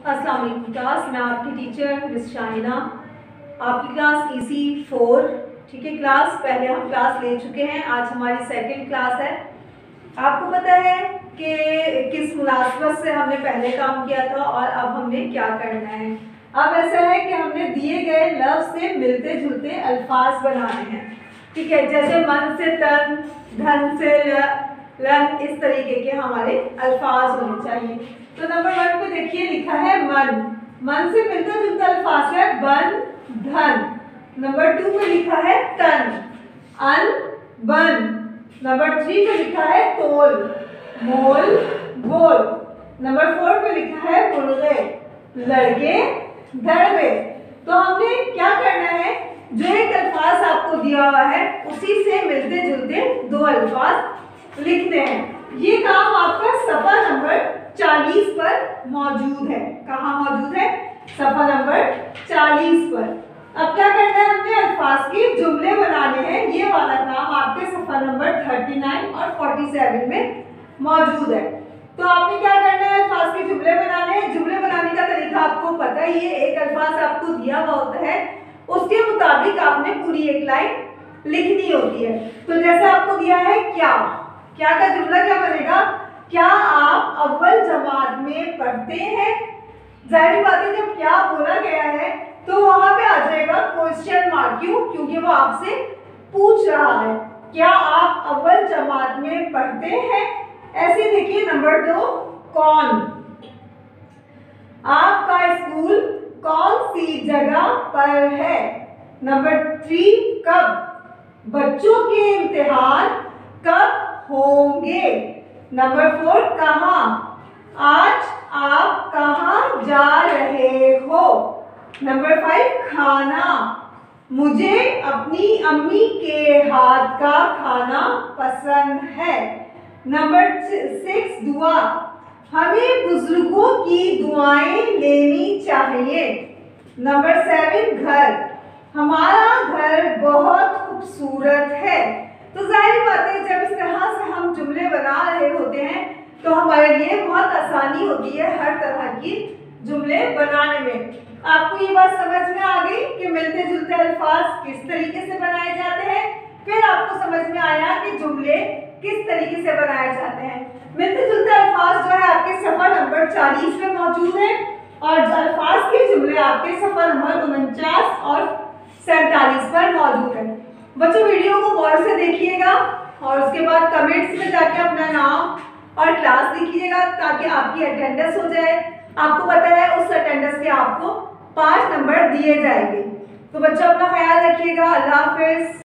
अस्सलाम वालेकुम क्लास, मैं आपकी टीचर मिस शाहिना आपकी क्लास ईसी फोर ठीक है क्लास पहले हम क्लास ले चुके हैं, आज हमारी सेकंड क्लास है। आपको पता है कि किस मुनासबत से हमने पहले काम किया था और अब हमने क्या करना है? अब ऐसा है कि हमने दिए गए लफ्ज से मिलते जुलते अल्फाज बनाने हैं। ठीक है, जैसे मन से तन, धन से लन, इस तरीके के हमारे अल्फाज होने चाहिए। तो नंबर देखिए, लिखा है मन। मन से मिलता जुलता अल्फाज है बन, धन। नंबर टू पे लिखा है तन। अन, बन। नंबर थ्री पे लिखा है तोल। मोल बोल नंबर फोर पे लिखा है मुर्गे। लड़के, धड़वे। तो हमने क्या करना है? जो एक अल्फाज आपको दिया हुआ है, उसी से मिलते जुलते दो अल्फाज लिखने हैं। ये काम आपका सफ़ा नंबर मौजूद है। कहा मौजूद है? सफ़ा नंबर चालीस पर। अब क्या करना है हमने? अल्फाज के जुमले बनाने हैं। ये वाला काम आपके सफ़ा नंबर थर्टी नाइन और फोर्टी सेवन में मौजूद है। तो आपने क्या करना है? अल्फाज के जुमले बनाने हैं। जुमले बनाने का तरीका आपको पता ही है। एक अल्फाज आपको दिया हुआ होता है। उसके मुताबिक आपने पूरी एक लाइन लिखनी होती है। तो जैसे आपको दिया है क्या? क्या का जुमला क्या बनेगा? क्या आप अव्वल जमात में पढ़ते हैं। ज़ाहिर बात है, जब क्या बोला गया है तो वहाँ पे आ जाएगा क्वेश्चन मार्क क्यों? क्योंकि वो आपसे पूछ रहा है, क्या आप अव्वल जमात में पढ़ते हैं? ऐसे देखिए नंबर दो कौन? आपका स्कूल कौन सी जगह पर है? नंबर थ्री कब? बच्चों के इम्तिहान कब होंगे? नंबर फोर कहा? आज आप कहा जा रहे हो? नंबर फाइव खाना। मुझे अपनी अम्मी के हाथ का खाना पसंद है। नंबर सिक्स दुआ। हमें बुज़ुर्गों की दुआएँ लेनी चाहिए। नंबर सेवन घर। हमारा घर बहुत खूबसूरत है। तो ज़ाहिर बात है, जब इस तरह से हम जुमले बना रहे तो हमारे लिए बहुत आसानी होती है हर तरह की जुमले बनाने में। आपको ये बात समझ में आ गई कि मिलते जुलते अल्फाज किस तरीके से बनाए जाते हैं? फिर आपको समझ में आया कि जुमले किस तरीके से बनाए जाते हैं। मिलते जुलते अल्फाज जो है आपके सफ़ा नंबर चालीस में मौजूद है और अल्फाज के जुमले आपके सफ़ा नंबर उनचास और सैतालीस पर मौजूद है। बच्चों, वीडियो को गौर से देखिएगा और उसके बाद कमेंट्स में जाके अपना नाम और क्लास लिखिएगा ताकि आपकी अटेंडेंस हो जाए। आपको पता है, उस अटेंडेंस के आपको पाँच नंबर दिए जाएँगे। तो बच्चों, अपना ख्याल रखिएगा। अल्लाह हाफिज।